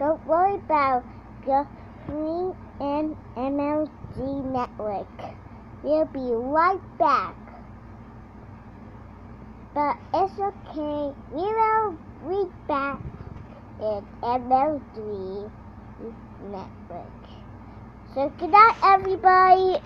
Don't worry about the MNLG MLG Network. We'll be right back. But it's okay. We will be back in MLG Network. So good night, everybody.